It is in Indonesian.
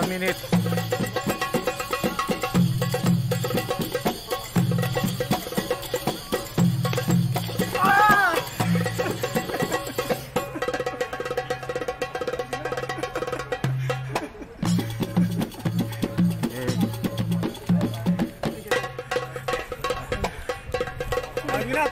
menit. Lagi lah,